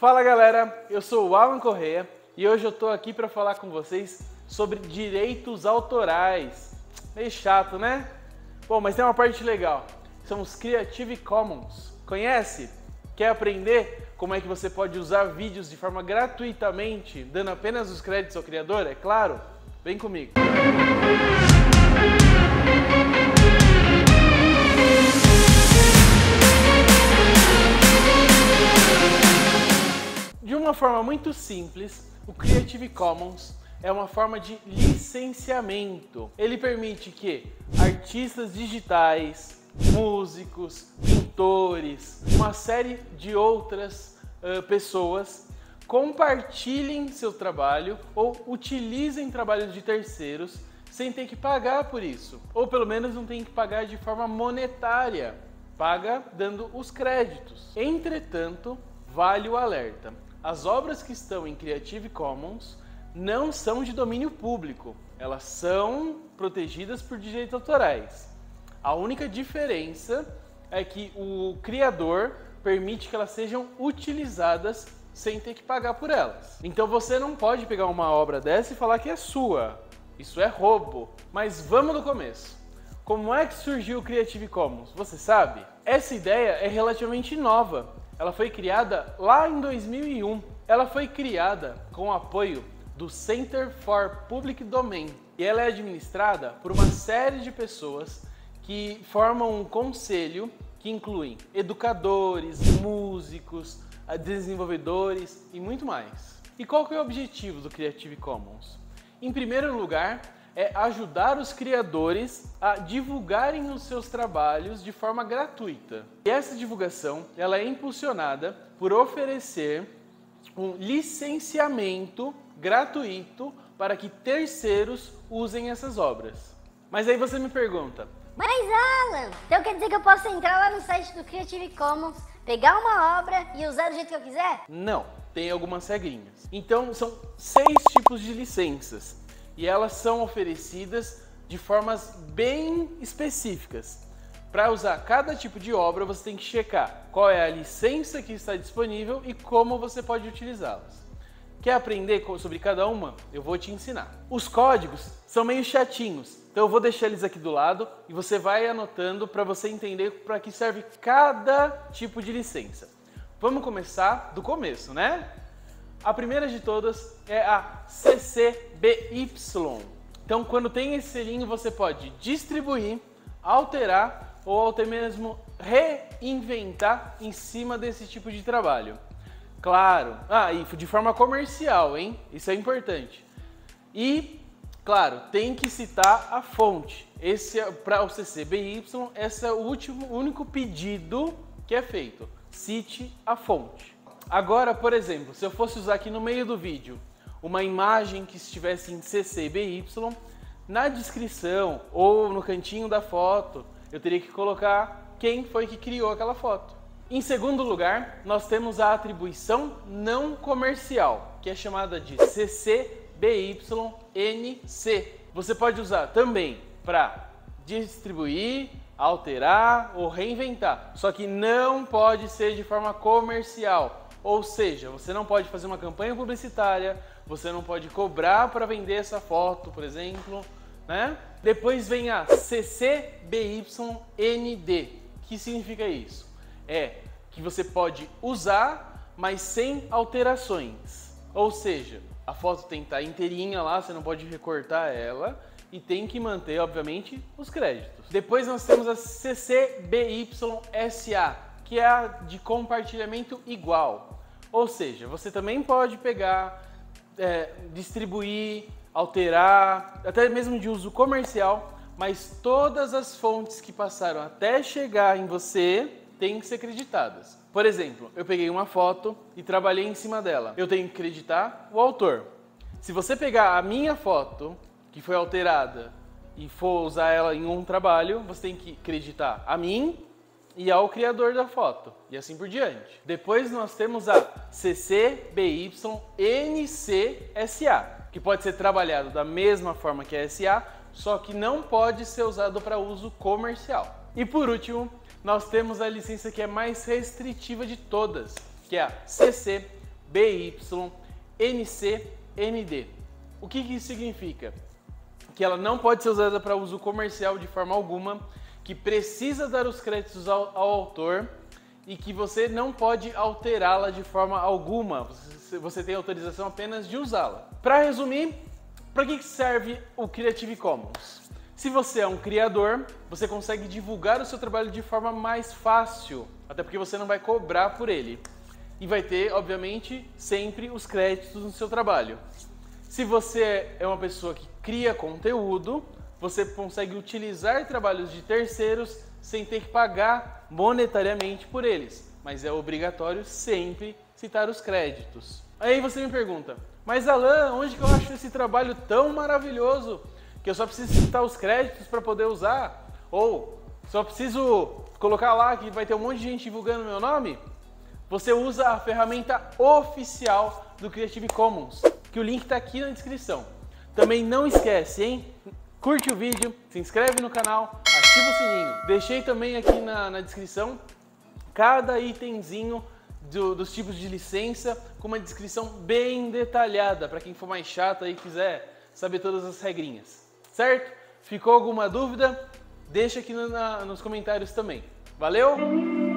Fala galera, eu sou o Alan Correia e hoje eu tô aqui para falar com vocês sobre direitos autorais. Meio chato, né? Bom, mas tem uma parte legal. São os Creative Commons. Conhece? Quer aprender como é que você pode usar vídeos de forma gratuitamente, dando apenas os créditos ao criador? É claro? Vem comigo. De forma muito simples, o Creative Commons é uma forma de licenciamento. Ele permite que artistas digitais, músicos, pintores, uma série de outras uh, pessoas compartilhem seu trabalho ou utilizem trabalhos de terceiros sem ter que pagar por isso, ou pelo menos não tem que pagar de forma monetária, paga dando os créditos. Entretanto, vale o alerta as obras que estão em Creative Commons não são de domínio público, elas são protegidas por direitos autorais. A única diferença é que o criador permite que elas sejam utilizadas sem ter que pagar por elas. Então você não pode pegar uma obra dessa e falar que é sua. Isso é roubo. Mas vamos do começo. Como é que surgiu o Creative Commons? Você sabe? Essa ideia é relativamente nova. Ela foi criada lá em 2001. Ela foi criada com o apoio do Center for Public Domain e ela é administrada por uma série de pessoas que formam um conselho que incluem educadores, músicos, desenvolvedores e muito mais. E qual que é o objetivo do Creative Commons? Em primeiro lugar, é ajudar os criadores a divulgarem os seus trabalhos de forma gratuita. E essa divulgação ela é impulsionada por oferecer um licenciamento gratuito para que terceiros usem essas obras. Mas aí você me pergunta: Mas Alan, então quer dizer que eu posso entrar lá no site do Creative Commons, pegar uma obra e usar do jeito que eu quiser? Não, tem algumas regrinhas. Então são seis tipos de licenças e elas são oferecidas de formas bem específicas. Para usar cada tipo de obra, você tem que checar qual é a licença que está disponível e como você pode utilizá-las. Quer aprender sobre cada uma? Eu vou te ensinar. Os códigos são meio chatinhos, então eu vou deixar eles aqui do lado e você vai anotando para você entender para que serve cada tipo de licença. Vamos começar do começo, né? A primeira de todas é a CCBY. Então, quando tem esse selinho, você pode distribuir, alterar ou até mesmo reinventar em cima desse tipo de trabalho. Claro, ah, e de forma comercial, hein? Isso é importante. E, claro, tem que citar a fonte. Esse é para o CCBY, esse é o último, único pedido que é feito. Cite a fonte. Agora, por exemplo, se eu fosse usar aqui no meio do vídeo uma imagem que estivesse em CC BY, na descrição ou no cantinho da foto, eu teria que colocar quem foi que criou aquela foto. Em segundo lugar, nós temos a atribuição não comercial, que é chamada de CCBYNC. Você pode usar também para distribuir, alterar ou reinventar, só que não pode ser de forma comercial ou seja, você não pode fazer uma campanha publicitária, você não pode cobrar para vender essa foto, por exemplo, né? Depois vem a CCBYND. Que significa isso? É que você pode usar, mas sem alterações. Ou seja, a foto tem que estar inteirinha lá, você não pode recortar ela e tem que manter, obviamente, os créditos. Depois nós temos a CCBYSA, que é a de compartilhamento igual. Ou seja, você também pode pegar, é, distribuir, alterar, até mesmo de uso comercial, mas todas as fontes que passaram até chegar em você têm que ser creditadas. Por exemplo, eu peguei uma foto e trabalhei em cima dela. Eu tenho que acreditar o autor. Se você pegar a minha foto, que foi alterada, e for usar ela em um trabalho, você tem que acreditar a mim e ao criador da foto, e assim por diante. Depois nós temos a CCBYNCSA, que pode ser trabalhado da mesma forma que a SA, só que não pode ser usado para uso comercial. E por último, nós temos a licença que é mais restritiva de todas, que é a CC BY, NC, ND. O que, que isso significa? Que ela não pode ser usada para uso comercial de forma alguma, que precisa dar os créditos ao, ao autor e que você não pode alterá-la de forma alguma. Você, você tem autorização apenas de usá-la. Para resumir, para que serve o Creative Commons? Se você é um criador, você consegue divulgar o seu trabalho de forma mais fácil, até porque você não vai cobrar por ele. E vai ter, obviamente, sempre os créditos no seu trabalho. Se você é uma pessoa que cria conteúdo, você consegue utilizar trabalhos de terceiros sem ter que pagar monetariamente por eles, mas é obrigatório sempre citar os créditos. Aí você me pergunta, mas Alan, onde que eu acho esse trabalho tão maravilhoso que eu só preciso citar os créditos para poder usar? Ou só preciso colocar lá que vai ter um monte de gente divulgando meu nome? Você usa a ferramenta oficial do Creative Commons, que o link está aqui na descrição. Também não esquece, hein? Curte o vídeo, se inscreve no canal, ativa o sininho. Deixei também aqui na, na descrição cada itemzinho do, dos tipos de licença com uma descrição bem detalhada para quem for mais chato e quiser saber todas as regrinhas. Certo? Ficou alguma dúvida? Deixa aqui na, nos comentários também. Valeu?